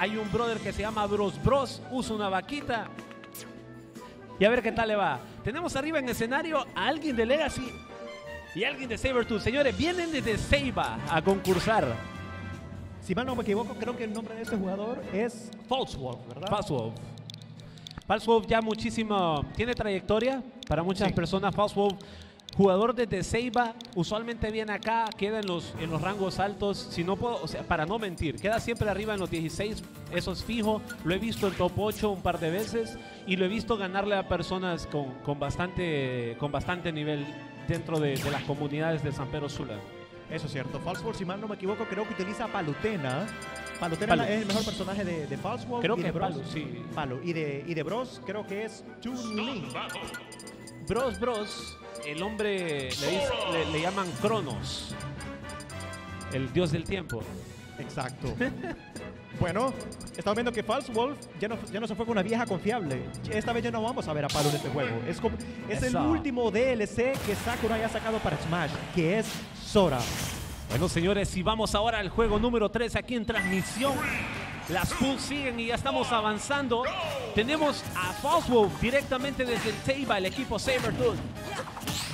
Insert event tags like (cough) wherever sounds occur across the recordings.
Hay un brother que se llama Bros Bros, usa una vaquita. Y a ver qué tal le va. Tenemos arriba en escenario a alguien de Legacy y alguien de Sabertooth. Señores, vienen desde Seiba a concursar. Si mal no me equivoco, creo que el nombre de este jugador es Falsewolf, ¿verdad? Falsewolf. Falsewolf ya muchísimo, tiene trayectoria para muchas Sí. personas. Falsewolf, jugador desde Seiba, usualmente viene acá, queda en los, en los rangos altos. Si no puedo, o sea, para no mentir, queda siempre arriba en los 16, eso es fijo. Lo he visto en top 8 un par de veces y lo he visto ganarle a personas con, con bastante, con bastante nivel dentro de, de las comunidades de San Pedro Sula. Eso es cierto. Falsewolf, si mal no me equivoco, creo que utiliza Palutena. Palutena Palu. es el mejor personaje de, de. Creo y que de Bros. Palu, sí. Palu. Y de, y de Bros, creo que es Chun Ling. Bros, bros, el hombre le, dice- le- le llaman Cronos, el dios del tiempo. Exacto. (laughs) bueno, estamos viendo que Falsewolf ya no, ya no se fue con una vieja confiable. Esta vez ya no vamos a ver a Palu en este juego. Es, como- es el último DLC que Sakurai ha sacado para Smash, que es Sora. Bueno, señores, y vamos ahora al juego número 3 aquí en transmisión. Las pulls siguen y ya estamos avanzando. Tenemos a Falsewolf directamente desde el Teiba, el equipo Sabertooth.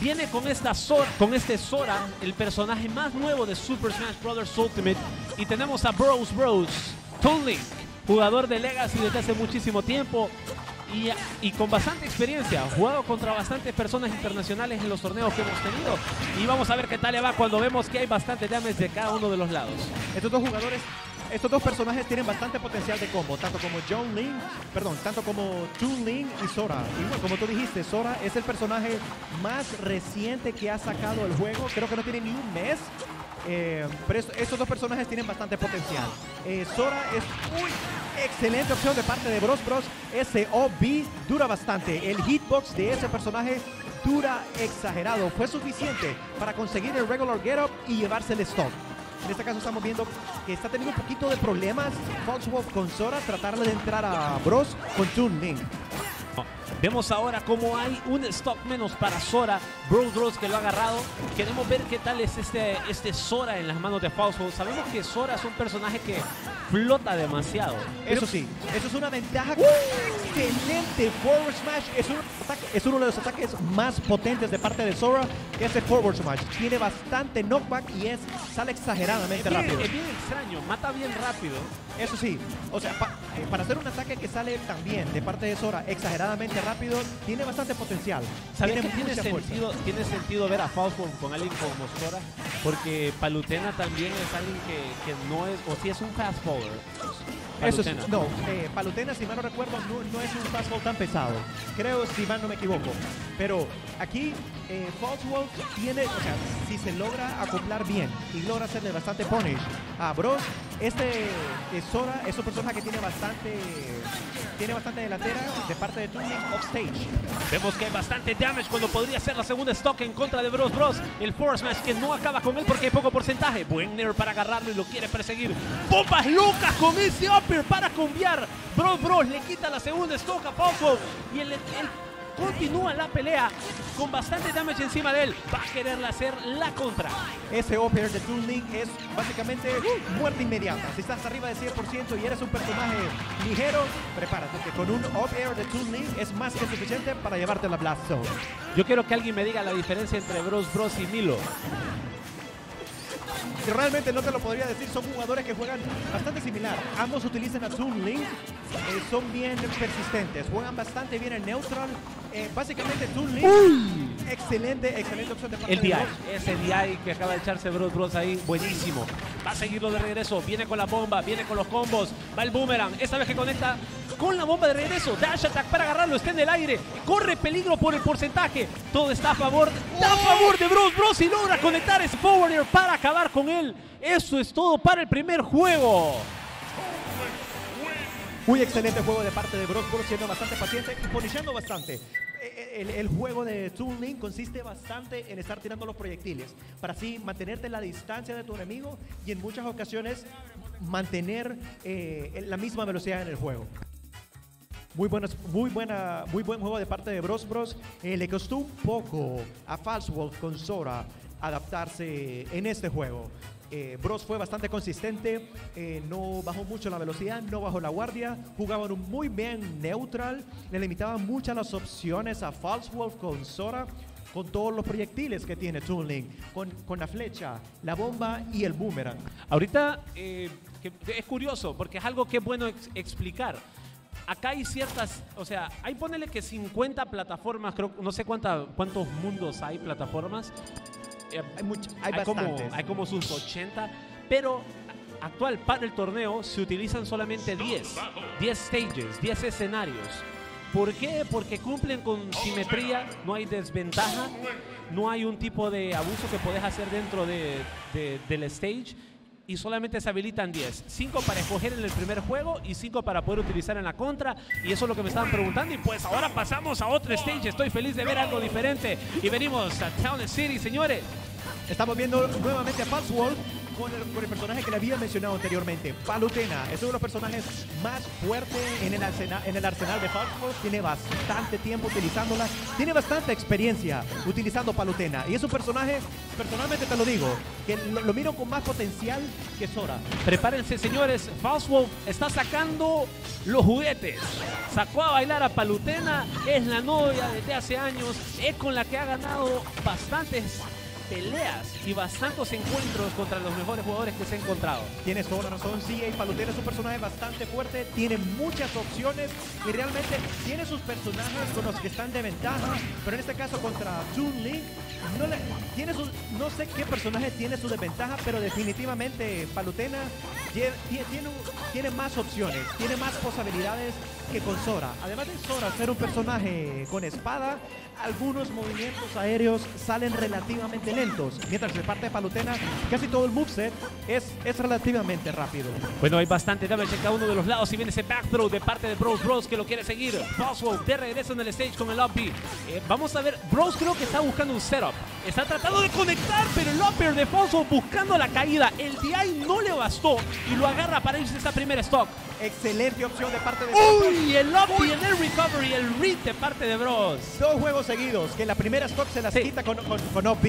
Viene con, esta con este Sora, el personaje más nuevo de Super Smash Bros. Ultimate. Y tenemos a Bros Bros, Toon Link, jugador de Legacy desde hace muchísimo tiempo. Y, y con bastante experiencia, jugado contra bastantes personas internacionales en los torneos que hemos tenido. Y vamos a ver qué tal le va cuando vemos que hay bastante damage de cada uno de los lados. Estos dos jugadores, estos dos personajes tienen bastante potencial de combo, tanto como John Lin, perdón, tanto como Chun Lin y Sora. Y bueno, como tú dijiste, Sora es el personaje más reciente que ha sacado el juego. Creo que no tiene ni un mes. eh, pero es- estos dos personajes tienen bastante potencial. Eh, Sora es muy excelente opción de parte de Bros Bros. Ese OB dura bastante. El hitbox de ese personaje dura exagerado. Fue suficiente para conseguir el regular get up y llevarse el stock. En este caso estamos viendo que está teniendo un poquito de problemas Falsewolf con Sora, tratarle de entrar a Bros con Toon Link. Vemos ahora cómo hay un stock menos para Sora. Bros Bros que lo ha agarrado. Queremos ver qué tal es este, este Sora en las manos de Falsewolf. Sabemos que Sora es un personaje que flota demasiado. Eso sí, eso es una ventaja excelente. Forward Smash es, un ataque- es uno de los ataques más potentes de parte de Sora. Ese Forward Smash tiene bastante knockback y es sale Es exageradamente bien, rápido. es bien extraño, mata bien rápido. Eso sí, o sea, pa- eh, para hacer un ataque que sale también de parte de Sora exageradamente rápido, tiene bastante potencial. ¿Sabes que tiene tiene fuerza. sentido, tiene sentido ver a Falsborn con alguien como Sora? Porque Palutena también es alguien que, que no es, o si es un fast forward. Eso Palutena. no, eh, Palutena, si mal no recuerdo, no, es un fastball tan pesado. Creo, si mal no me equivoco. Pero aquí, eh, Falsewolf tiene, o sea, si se logra acoplar bien y logra hacerle bastante punish a Bros, este Sora es un personaje que tiene bastante, tiene bastante delantera de parte de Tuning Offstage. Vemos que hay bastante damage cuando podría ser la segunda stock en contra de Bros Bros. El Force Smash que no acaba con él porque hay poco porcentaje. Buen nerf para agarrarlo y lo quiere perseguir. ¡Bombas locas con ese upper para cambiar! Bros Bros le quita la segunda stock a Falco y él continúa la pelea con bastante damage encima de él. Va a quererle hacer la contra. Ese OPR de Toon Link es básicamente muerte inmediata. Si estás arriba de 100% y eres un personaje ligero, prepárate que con un OPR de Toon Link es más que suficiente para llevarte a la Blast Zone. Yo quiero que alguien me diga la diferencia entre Bros Bros y Milo. Realmente no te lo podría decir, son jugadores que juegan bastante similar. Ambos utilizan a Toon Link, eh, son bien persistentes, juegan bastante bien en neutral. Eh, básicamente Toon Link, excelente, excelente opción de parte El DI, ese DI que acaba de echarse Bros Bros ahí, buenísimo. Va a seguirlo de regreso, viene con la bomba, viene con los combos, va el boomerang, esta vez que conecta con la bomba de regreso, dash attack para agarrarlo, está en el aire, corre peligro por el porcentaje, todo está a favor, está a favor de Bros Bros y logra conectar ese forwarder para acabar con él. Eso es todo para el primer juego. Muy excelente juego de parte de Bros. Bros siendo bastante paciente y punishando bastante. Eh, El, el juego de Toon Link consiste bastante en estar tirando los proyectiles para así mantenerte en la distancia de tu enemigo y en muchas ocasiones mantener eh, la misma velocidad en el juego. Muy, buenas, muy, buena, muy buen juego de parte de Bros Bros. Eh, le costó poco a Falsewolf con Sora adaptarse en este juego. Eh, Bros fue bastante consistente, eh, no bajó mucho la velocidad, no bajó la guardia, jugaban muy bien neutral, le limitaban muchas las opciones a False Wolf con Sora, con todos los proyectiles que tiene Toon Link, con, con la flecha, la bomba y el boomerang. Ahorita es curioso porque es algo que es bueno ex- explicar. Acá hay ciertas, o sea, hay ponele que 50 plataformas, creo, no sé cuánta, cuántos mundos hay plataformas. Eh, Hay, much- hay como, bastantes. hay como sus 80, pero actual para el torneo se utilizan solamente 10, 10 stages, 10 escenarios. ¿Por qué? Porque cumplen con simetría, no hay desventaja, no hay un tipo de abuso que podés hacer dentro de, de- del stage y solamente se habilitan 10. 5 para escoger en el primer juego y 5 para poder utilizar en la contra. Y eso es lo que me estaban preguntando. Y pues ahora pasamos a otro stage. Estoy feliz de ver algo diferente. Y venimos a Town City, señores. Estamos viendo nuevamente a Wolf con el, personaje que le había mencionado anteriormente, Palutena. Es uno de los personajes más fuertes en el, arsenal, en el arsenal de Wolf. Tiene bastante tiempo utilizándola. Tiene bastante experiencia utilizando Palutena. Y es un personaje, personalmente te lo digo, que lo, lo miro con más potencial que Sora. Prepárense, señores. False Wolf está sacando los juguetes. Sacó a bailar a Palutena. Es la novia desde hace años. Es con la que ha ganado bastantes peleas y bastantes encuentros contra los mejores jugadores que se ha encontrado. Tienes toda la razón, y Palutena es un personaje bastante fuerte, tiene muchas opciones y realmente tiene sus personajes con los que están de ventaja, pero en este caso contra Toon Link, no, le- tiene sus- no sé qué personaje tiene su desventaja, pero definitivamente Palutena tie- tie- tiene, tiene más opciones, tiene más posibilidades que con Sora. Además de Sora ser un personaje con espada, algunos movimientos aéreos salen relativamente lentos, mientras de parte de Palutena casi todo el moveset es, es relativamente rápido. Bueno, hay bastante damage en cada uno de los lados y viene ese back throw de parte de Bros Bros que lo quiere seguir. Boswell de regreso en el stage con el up B. Eh, vamos a ver, Bros creo que está buscando un setup. Está tratando de conectar, pero el upper de Boswell buscando la caída. El DI no le bastó y lo agarra para irse a esa primera stock. Excelente opción de parte de Bros. Uy, el up en el recovery, el read de parte de Bros. Dos juegos seguidos, que la primera stock se las Sí. quita con, con, con OP.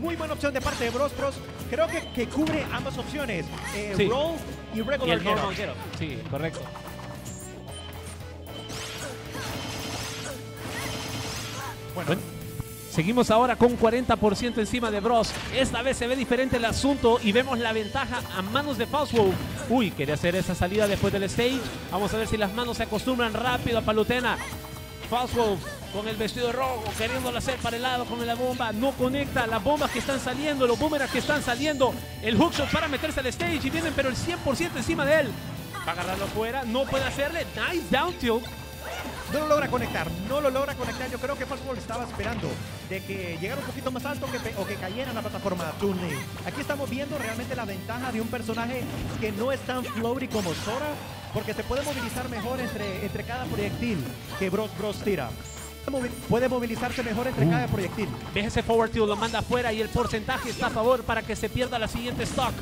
Muy buena opción de parte de Bros Bros. Creo que, que cubre ambas opciones, eh, Sí. roll y Y regular el normal up. Sí, correcto. Bueno, Bueno, Seguimos ahora con 40% encima de Bros. Esta vez se ve diferente el asunto y vemos la ventaja a manos de Foswow. Uy, quería hacer esa salida después del stage. Vamos a ver si las manos se acostumbran rápido a Palutena. Foswow con el vestido rojo, queriéndolo hacer para el lado con la bomba. No conecta las bombas que están saliendo, los boomerangs que están saliendo. El hookshot para meterse al stage y vienen, pero el 100% encima de él. Va agarrarlo afuera, no puede hacerle. Nice down tilt. no lo logra conectar, no lo logra conectar. Yo creo que Fastball estaba esperando de que llegara un poquito más alto o que cayera en la plataforma Link. Aquí estamos viendo realmente la ventaja de un personaje que no es tan floaty como Sora, porque se puede movilizar mejor entre, entre cada proyectil que Bros Bros tira. Puede movilizarse mejor entre cada proyectil. Ves ese forward tilt, lo manda afuera y el porcentaje está a favor para que se pierda la siguiente stock.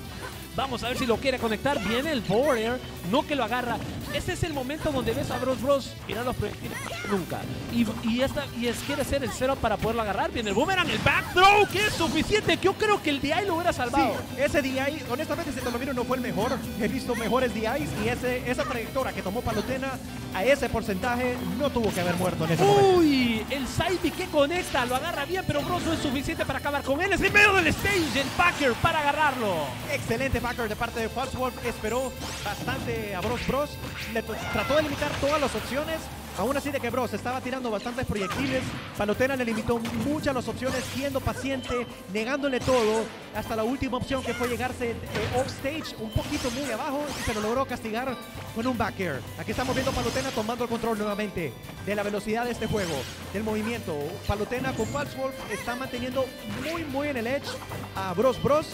Vamos a ver si lo quiere conectar. Viene el forward air, no que lo agarra. Este es el momento donde ves a Bros Bros tirar los proyectiles nunca. Y, y, esta, y es, quiere hacer el setup para poderlo agarrar. Viene el boomerang, el back throw, que es suficiente. Yo creo que el DI lo hubiera Sí, salvado. ese DI, honestamente, si te lo miro, no fue el mejor. He visto mejores DIs y ese, esa trayectoria que tomó Palutena a ese porcentaje no tuvo que haber muerto en ese momento. Uy, el side B que conecta, lo agarra bien, pero Bros no es suficiente para acabar con él. Es en medio del stage, el backer para agarrarlo. Excelente backer de parte de Falswolf. Esperó bastante a Bros Bros. Le trató de limitar todas las opciones. Aún así de que Bros estaba tirando bastantes proyectiles. Palutena le limitó muchas las opciones, siendo paciente, negándole todo, hasta la última opción que fue llegarse eh, off stage, un poquito muy abajo, y se lo logró castigar con un back air. Aquí estamos viendo a Palutena tomando el control nuevamente de la velocidad de este juego, del movimiento. Palutena con Falswolf está manteniendo muy, muy en el edge a Bros Bros.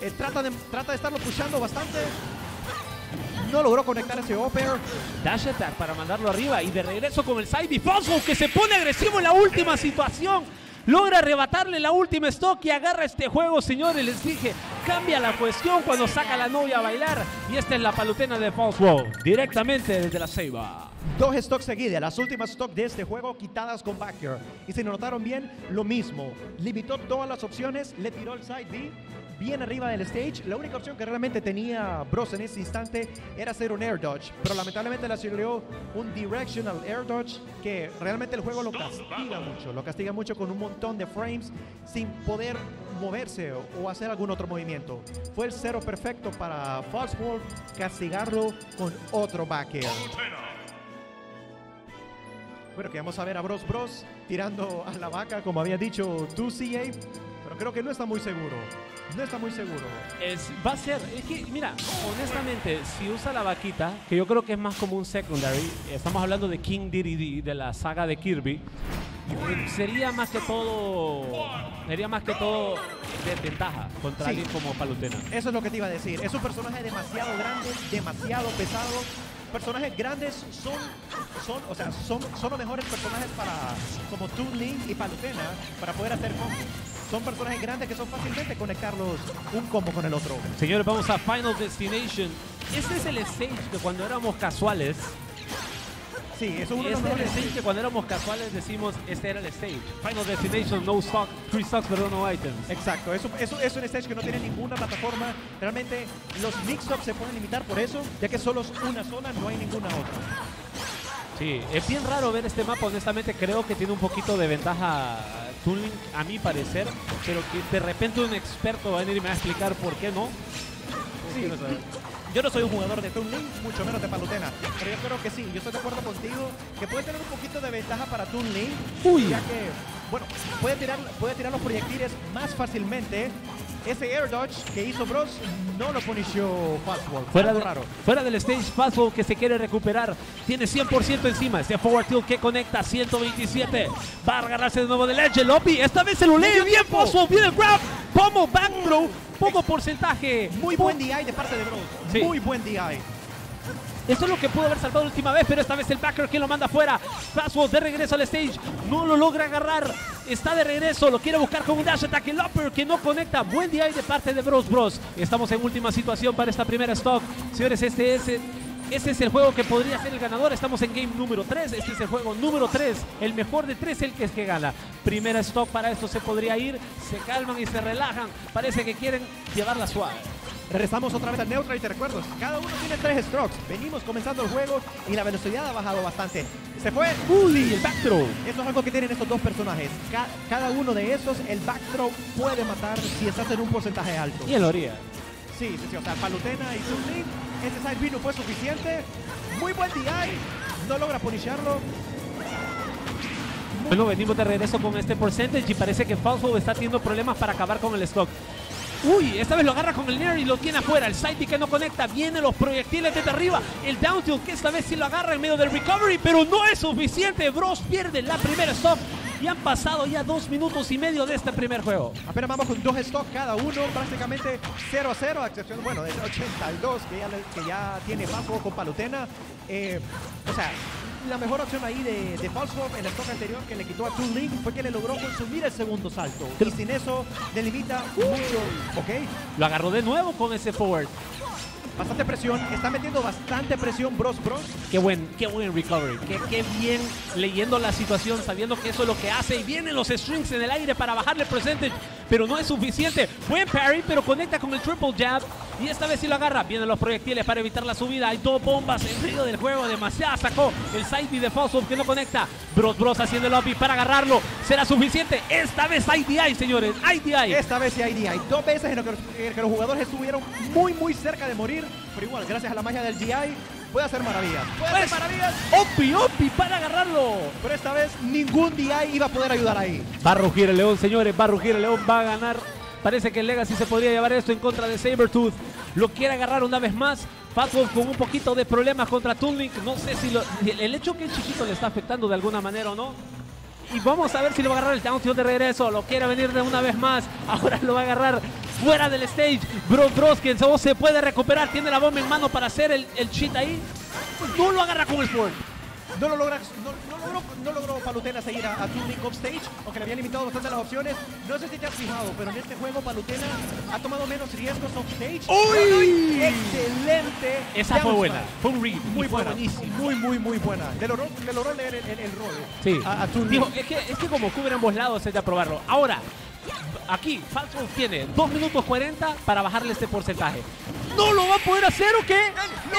Eh, trata, de, trata de estarlo pushando bastante. No logró conectar ese upper. Dash attack para mandarlo arriba y de regreso con el side B. Fosfo que se pone agresivo en la última situación. Logra arrebatarle la última stock y agarra este juego, señores. Les dije, cambia la cuestión cuando saca a la novia a bailar. Y esta es la palutena de Wow, directamente desde la ceiba. Dos stocks seguidas, las últimas stocks de este juego quitadas con backer. Y si notaron bien, lo mismo. Limitó todas las opciones, le tiró el side B bien arriba del stage. La única opción que realmente tenía Bros en ese instante era hacer un air dodge, pero lamentablemente le sirvió un directional air dodge que realmente el juego lo castiga mucho, lo castiga mucho con un montón de frames sin poder moverse o, hacer algún otro movimiento. Fue el cero perfecto para False Wolf castigarlo con otro back air. Bueno, que vamos a ver a Bros Bros tirando a la vaca, como había dicho 2CA, pero creo que no está muy seguro. No está muy seguro. Es, va a ser, es que, mira, honestamente, si usa la vaquita, que yo creo que es más como un secondary, estamos hablando de King Diddy de la saga de Kirby, sería más que todo, sería más que todo desventaja contra alguien como Palutena. Eso es lo que te iba a decir. Es un personaje demasiado grande, demasiado pesado. Personajes grandes son, son, o sea, son, son los mejores personajes para, como Toon Link y Palutena, para poder hacer combos son personajes grandes que son fácilmente conectarlos un combo con el otro. Señores, vamos a Final Destination. Este es el stage de cuando éramos casuales. Sí, eso es uno de los este stage que cuando éramos casuales decimos, este era el stage. Final Destination, no stock, three stocks, pero no items. Exacto, eso, eso, es un stage que no tiene ninguna plataforma. Realmente los mix-ups se pueden limitar por eso, ya que solo es una zona, no hay ninguna otra. Sí, es bien raro ver este mapa, honestamente creo que tiene un poquito de ventaja Toon a mi parecer, pero que de repente un experto va a venir y me va a explicar por qué no. Yo no soy un jugador de Toon mucho menos de Palutena, pero yo creo que sí, yo estoy de acuerdo contigo que puede tener un poquito de ventaja para Toon Uy. ya que, bueno, puede tirar, puede tirar los proyectiles más fácilmente ese air dodge que hizo Bros no lo punició Fastball. Fuera, raro. fuera del stage, Fastball que se quiere recuperar. Tiene 100% encima. Ese forward tilt que conecta 127. Va a agarrarse de nuevo del edge. Lobby. Esta vez se lo lee bien. Fastball. Viene el grab. Pomo back throw. Poco porcentaje. Muy buen DI de parte de Bros. Muy buen DI. Esto es lo que pudo haber saltado la última vez, pero esta vez el backer que lo manda fuera. Fastball de regreso al stage. No lo logra agarrar. Está de regreso. Lo quiere buscar con un dash attack. El upper que no conecta. Buen día de parte de Bros Bros. Estamos en última situación para esta primera stock. Señores, este es... Este es el juego que podría ser el ganador. Estamos en game número 3. Este es el juego número 3. El mejor de 3, el que es que gana. Primera stock para esto se podría ir. Se calman y se relajan. Parece que quieren llevarla suave. Regresamos otra vez al neutral y te recuerdo, cada uno tiene tres strokes. Venimos comenzando el juego y la velocidad ha bajado bastante. Se fue. Uy, el backthrow. Eso es algo que tienen estos dos personajes. cada uno de esos, el backthrow puede matar si estás en un porcentaje alto. Y lo haría. Sí, sí, sí. O sea, Palutena y Zully, ese side no fue suficiente. Muy buen DI. No logra punisharlo. Bueno, venimos de regreso con este porcentaje y parece que Falso está teniendo problemas para acabar con el stock. Uy, esta vez lo agarra con el Nair y lo tiene afuera. El side que no conecta. Vienen los proyectiles desde arriba. El down tilt que esta vez sí lo agarra en medio del recovery, pero no es suficiente. Bros pierde la primera stop. Y han pasado ya dos minutos y medio de este primer juego. Apenas vamos con dos stocks cada uno, prácticamente 0 a 0, a excepción, bueno, del 82 que ya, que ya tiene paso con Palutena. Eh, o sea, la mejor opción ahí de, de en el toque anterior que le quitó a Toon Link fue que le logró consumir el segundo salto. Y sin eso delimita mucho. ¿Ok? Lo agarró de nuevo con ese forward. Bastante presión, está metiendo bastante presión Bros Bros. Qué buen, qué buen recovery, qué, bien leyendo la situación, sabiendo que eso es lo que hace y vienen los strings en el aire para bajarle el percentage, pero no es suficiente. Buen parry, pero conecta con el triple jab y esta vez sí lo agarra. Vienen los proyectiles para evitar la subida, hay dos bombas en medio del juego, demasiado sacó el B de Falso que no conecta. Bros Bros haciendo el lobby para agarrarlo, será suficiente. Esta vez hay DI, señores, hay DI. Esta vez sí hay DI, dos veces en que, que los jugadores estuvieron muy muy cerca de morir pero igual, gracias a la magia del GI, puede hacer maravillas. Puede hacer pues, maravillas. Opi, Opi para agarrarlo. Pero esta vez ningún DI iba a poder ayudar ahí. Va a rugir el León, señores. Va a rugir el León. Va a ganar. Parece que el Legacy se podría llevar esto en contra de Sabertooth. Lo quiere agarrar una vez más. Fatwolf con un poquito de problemas contra Toonlink. No sé si el hecho que el chiquito le está afectando de alguna manera o no. Y vamos a ver si lo va a agarrar el down de regreso. Lo quiere venir de una vez más. Ahora lo va a agarrar fuera del stage. Bros Bros, que se puede recuperar. Tiene la bomba en mano para hacer el, el cheat ahí. No lo agarra con el Ford. No lo logra, no, no logró, no logró Palutena seguir a, a Toon Link off stage, aunque le habían limitado bastante las opciones. No sé si te has fijado, pero en este juego Palutena ha tomado menos riesgos off stage. ¡Uy! Excelente. Esa fue buena. Fue un read. Muy buena, buenísimo. muy, muy, muy buena. Le logró, le logró leer el, el- el rol Sí. a, a es que, es que como cubre ambos lados es de aprobarlo. Ahora, aquí, Falcon tiene 2 minutos 40 para bajarle este porcentaje. ¿No lo va a poder hacer o qué?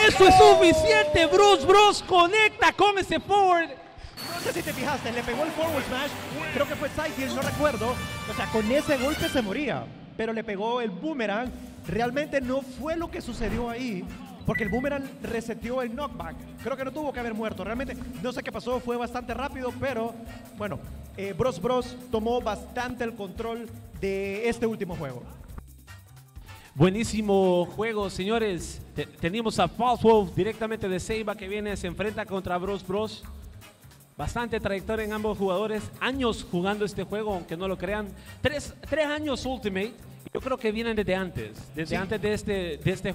Eso es suficiente, Bruce. Bruce conecta con ese forward. No sé si te fijaste, le pegó el forward smash, creo que fue side no recuerdo. O sea, con ese golpe se moría, pero le pegó el boomerang. Realmente no fue lo que sucedió ahí, porque el boomerang reseteó el knockback. Creo que no tuvo que haber muerto. Realmente no sé qué pasó, fue bastante rápido, pero bueno, eh, Bros Bros tomó bastante el control de este último juego. Buenísimo juego, señores. Te- tenemos a False Wolf directamente de Seiba que viene, se enfrenta contra Bros Bros. Bastante trayectoria en ambos jugadores. Años jugando este juego, aunque no lo crean. Tres, tres años Ultimate. Yo creo que vienen desde antes. Desde Sí. antes de este, de este